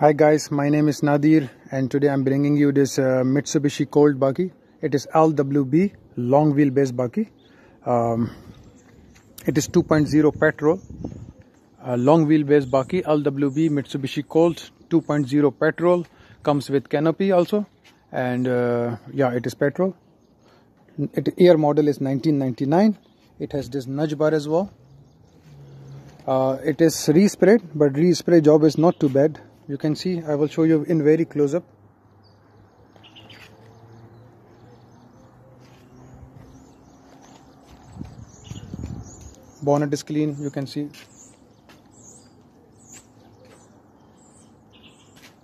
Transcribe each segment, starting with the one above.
Hi guys, my name is Nadir and today I'm bringing you this uh, Mitsubishi Colt bakkie. It is LWB long wheelbase bakkie. Um, it is 2.0 petrol, uh, long wheelbase bakkie LWB Mitsubishi Colt 2.0 petrol. Comes with canopy also and uh, yeah it is petrol. It, year model is 1999. It has this nudge bar as well. Uh, it is resprayed but respray job is not too bad you can see I will show you in very close up. Bonnet is clean you can see.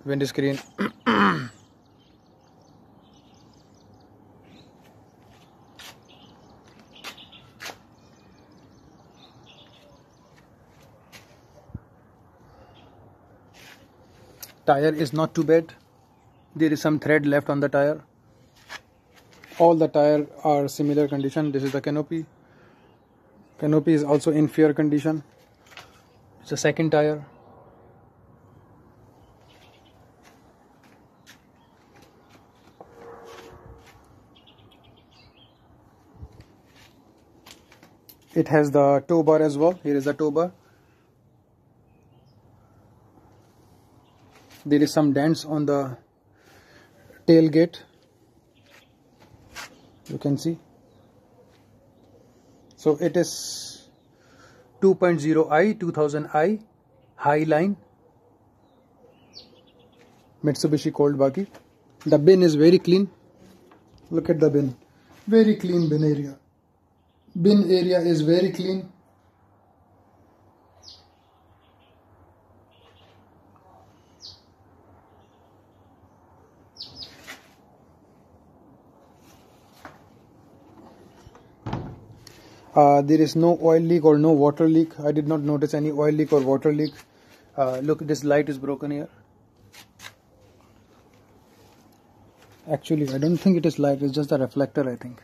Windscreen tire is not too bad. There is some thread left on the tire. All the tire are similar condition. This is the canopy. Canopy is also in fair condition. It's a second tire. It has the tow bar as well. Here is the tow bar there is some dents on the tailgate. You can see. So it is 2.0i 2000i high line. Mitsubishi Colt bakkie. The bin is very clean. Look at the bin. Very clean bin area. Bin area is very clean uh, there is no oil leak or no water leak. I did not notice any oil leak or water leak. Uh, look this light is broken here. Actually I don't think it is light. It's just the reflector I think.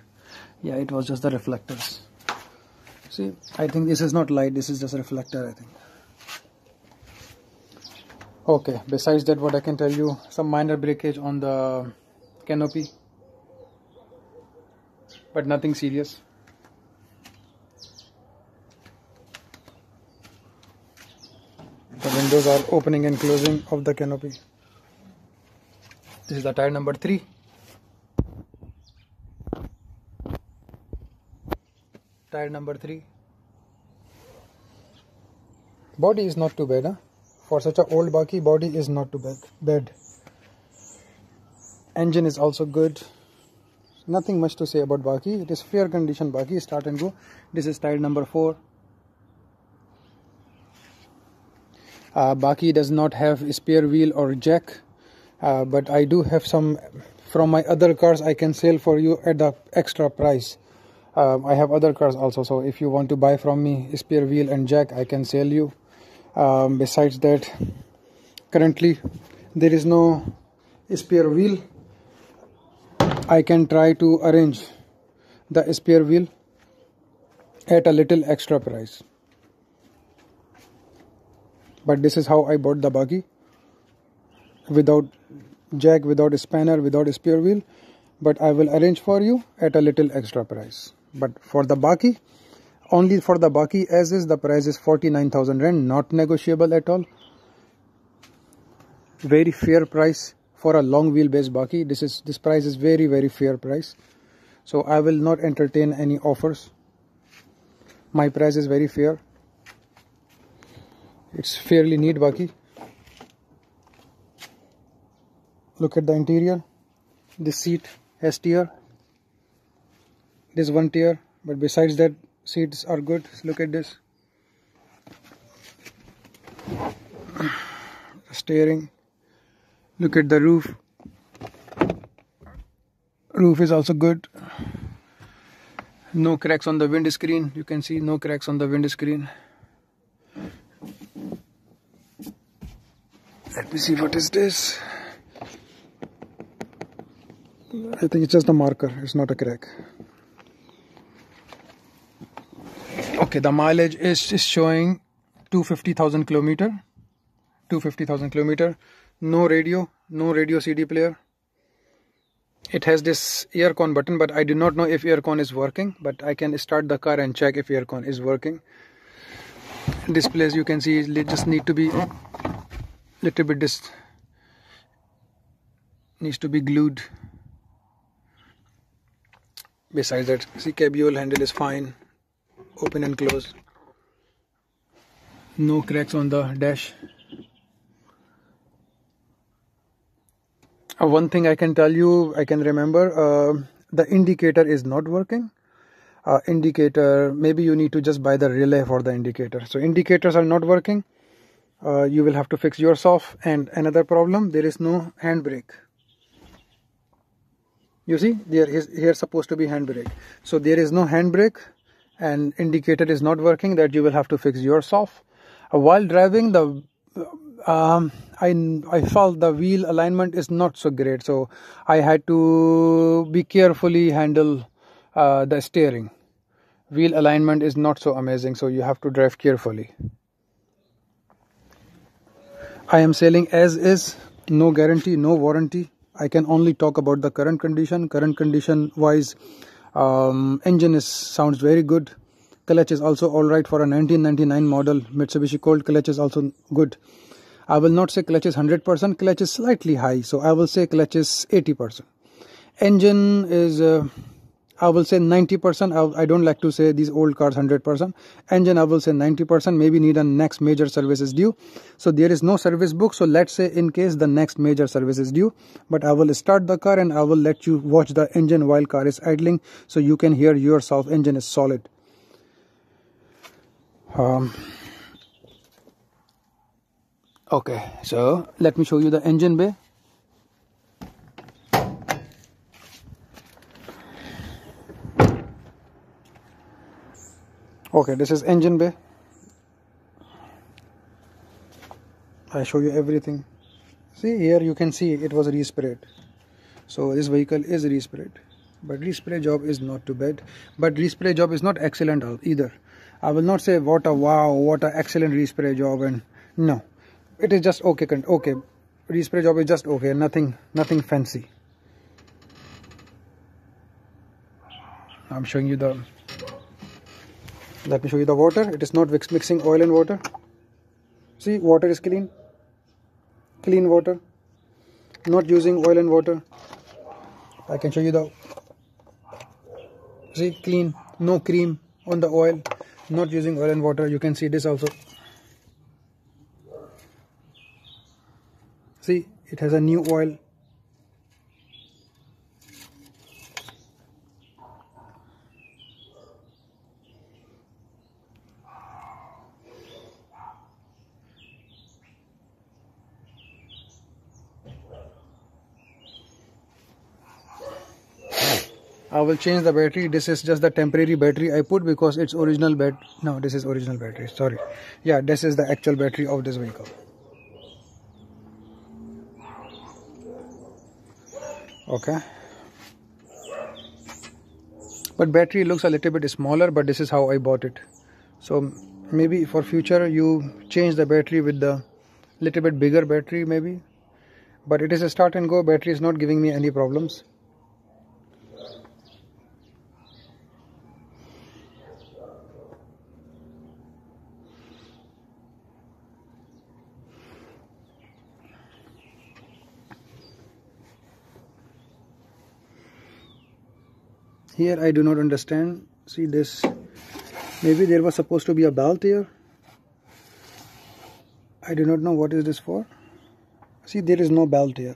Yeah it was just the reflectors. See I think this is not light. This is just a reflector I think. Okay besides that what I can tell you some minor breakage on the canopy but nothing serious the windows are opening and closing of the canopy. This is the tire number 3 tire number 3 body is not too bad huh? for such a old bakkie body is not too bad bad. Engine is also good. Nothing much to say about bakkie it is fair condition bakkie start and go. This is tire number 4 uh, Bakkie does not have spare wheel or jack uh, but I do have some from my other cars I can sell for you at the extra price. Uh, I have other cars also so if you want to buy from me spare wheel and jack I can sell you. Um, besides that currently there is no spare wheel. I can try to arrange the spare wheel at a little extra price but this is how I bought the bakkie. Without jack without spanner without a spare wheel. But I will arrange for you at a little extra price. But for the bakkie only for the bakkie as is the price is 49,000 rand. Not negotiable at all. Very fair price for a long wheelbase bakkie. This is this price is very very fair price. So I will not entertain any offers. My price is very fair it's fairly neat bakkie look at the interior. This seat has tier. This one tier but besides that seats are good. Look at this. Steering. Look at the roof. Roof is also good. No cracks on the windscreen. You can see no cracks on the windscreen Let me see what is this. I think it's just a marker, it's not a crack. Okay, the mileage is, is showing 250,000 kilometer. 250,000 kilometer no radio no radio CD player it has this aircon button but I do not know if aircon is working but I can start the car and check if aircon is working displays you can see it just need to be little bit this needs to be glued. Besides that see cabule handle is fine. Open and close. No cracks on the dash. Uh, one thing I can tell you I can remember uh, the indicator is not working. Uh, indicator maybe you need to just buy the relay for the indicator. So indicators are not working uh, you will have to fix yourself and another problem. There is no handbrake. You see there is here supposed to be handbrake. So there is no handbrake and indicator is not working that you will have to fix yourself. Uh, while driving the um, I, I felt the wheel alignment is not so great. So I had to be carefully handle uh, the steering. Wheel alignment is not so amazing. So you have to drive carefully I am selling as is no guarantee no warranty. I can only talk about the current condition. Current condition wise um, engine is sounds very good. Clutch is also alright for a 1999 model. Mitsubishi Colt clutch is also good. I will not say clutch is 100% clutch is slightly high. So I will say clutch is 80% engine is uh, I will say 90%. I don't like to say these old cars 100%. Engine, I will say 90%. Maybe need a next major service is due. So there is no service book. So let's say in case the next major service is due. But I will start the car and I will let you watch the engine while car is idling. So you can hear yourself engine is solid. Um, okay, so let me show you the engine bay. Okay this is engine bay. I show you everything. See here you can see it was resprayed. So this vehicle is resprayed. But respray job is not too bad. But respray job is not excellent either. I will not say what a wow what a excellent respray job and no. It is just okay okay. Respray job is just okay. Nothing nothing fancy. I'm showing you the let me show you the water. It is not mixing oil and water. See water is clean. Clean water. Not using oil and water. I can show you the see clean. No cream on the oil. Not using oil and water. You can see this also. See it has a new oil I will change the battery. This is just the temporary battery I put because it's original bat no this is original battery sorry. Yeah this is the actual battery of this vehicle. Okay. But battery looks a little bit smaller but this is how I bought it. So maybe for future you change the battery with the little bit bigger battery maybe. But it is a start and go. Battery is not giving me any problems here I do not understand. See this. Maybe there was supposed to be a belt here I do not know what is this for. See there is no belt here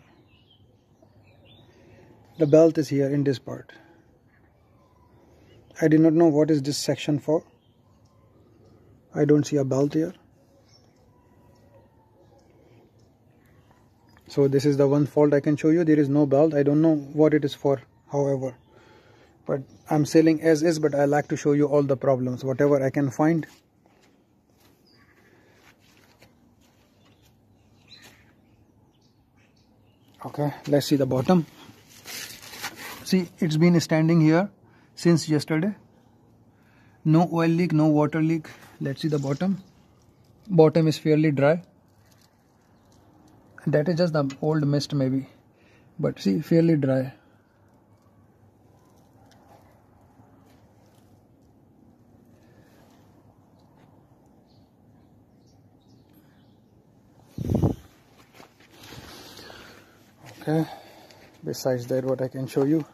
the belt is here in this part. I do not know what is this section for. I don't see a belt here so this is the one fault I can show you. There is no belt I don't know what it is for however but I'm selling as is but I like to show you all the problems. Whatever I can find. Okay let's see the bottom. See it's been standing here since yesterday. No oil leak no water leak. Let's see the bottom. Bottom is fairly dry. That is just the old mist maybe. But see fairly dry okay besides that what I can show you.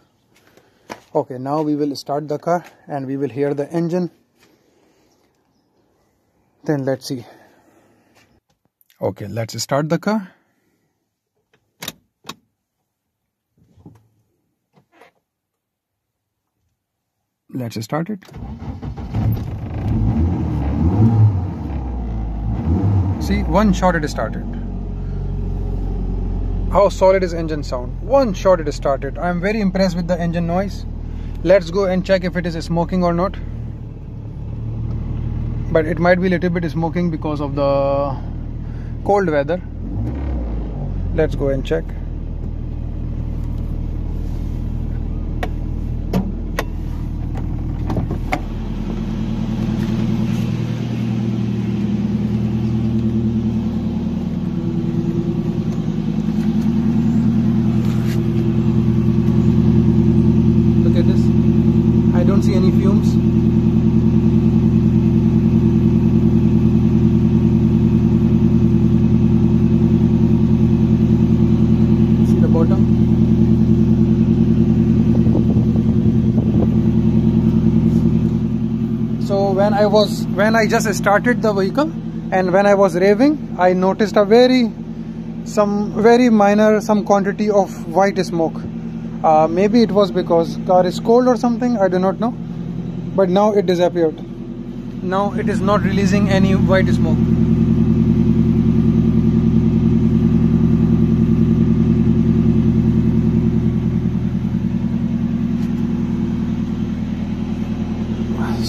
Okay now we will start the car and we will hear the engine. Then let's see. Okay let's start the car. Let's start it. See one shot it started how solid is engine sound? One shot it started. I am very impressed with the engine noise. Let's go and check if it is smoking or not. But it might be a little bit smoking because of the cold weather. Let's go and check when I was when I just started the vehicle and when I was revving I noticed a very some very minor some quantity of white smoke. Uh, maybe it was because car is cold or something I do not know. But now it disappeared. Now it is not releasing any white smoke.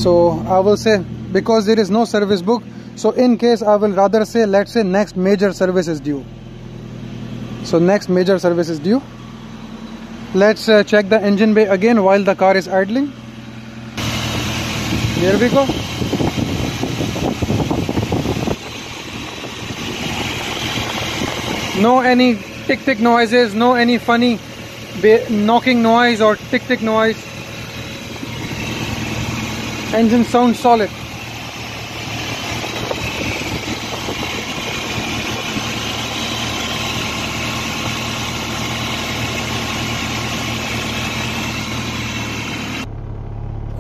So I will say because there is no service book. So in case I will rather say let's say next major service is due. So next major service is due. Let's uh, check the engine bay again while the car is idling. Here we go. No any tick tick noises no any funny knocking noise or tick tick noise. Engine sounds solid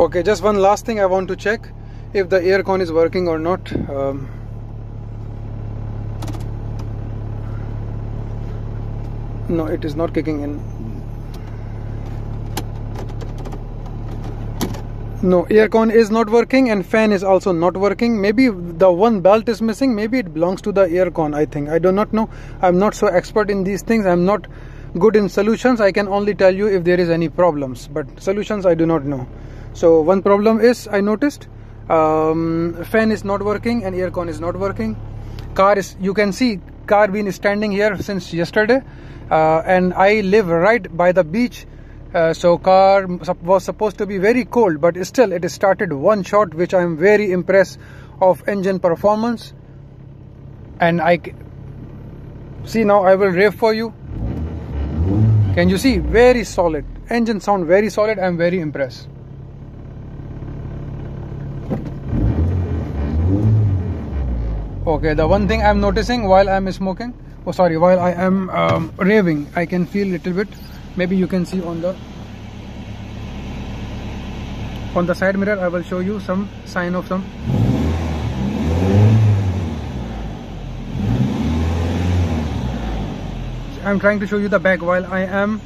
okay just one last thing I want to check if the aircon is working or not um, no it is not kicking in. No aircon is not working and fan is also not working. Maybe the one belt is missing maybe it belongs to the aircon i think. I do not know. I'm not so expert in these things. I'm not good in solutions. I can only tell you if there is any problems but solutions i do not know so one problem is i noticed um, fan is not working and aircon is not working. Car is you can see car been standing here since yesterday uh, and i live right by the beach. Uh, so car was supposed to be very cold but still it started one shot which I am very impressed of engine performance. And I see now I will rev for you. Can you see? Very solid. Engine sound very solid. I'm very impressed okay the one thing I'm noticing while I'm smoking oh sorry while I am um, raving I can feel a little bit. Maybe you can see on the on the side mirror I will show you some sign of some. I'm trying to show you the back while I am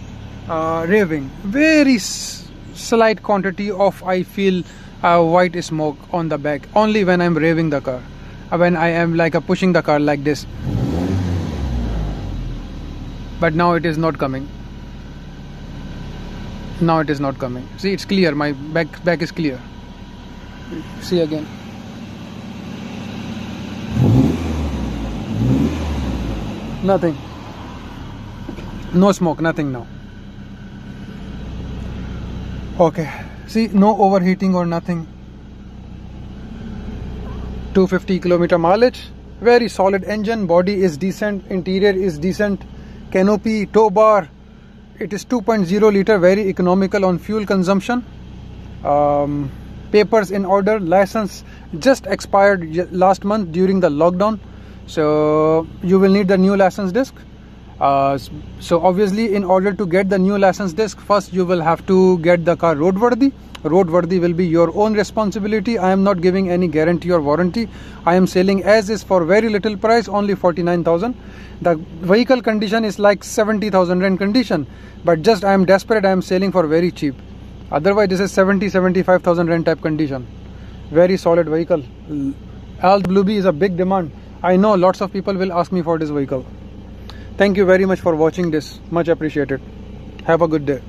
uh, raving. Very slight quantity of I feel uh, white smoke on the back. Only when I'm raving the car when I am like uh, pushing the car like this. But now it is not coming. Now it is not coming. See it's clear. My back back is clear. See again. Nothing. No smoke nothing now. Okay. See no overheating or nothing 250 kilometer mileage. Very solid engine. Body is decent. Interior is decent. Canopy tow bar. It is 2.0 liter. Very economical on fuel consumption. Um, papers in order. License just expired last month during the lockdown. So you will need the new license disc. Uh, so obviously in order to get the new license disc first you will have to get the car roadworthy roadworthy will be your own responsibility. I am not giving any guarantee or warranty. I am selling as is for very little price only 49000 the vehicle condition is like 70000 rent condition but just i am desperate i am selling for very cheap. Otherwise this is 70 75000 rent type condition. Very solid vehicle. LWB is a big demand. I know lots of people will ask me for this vehicle. Thank you very much for watching this. Much appreciated. Have a good day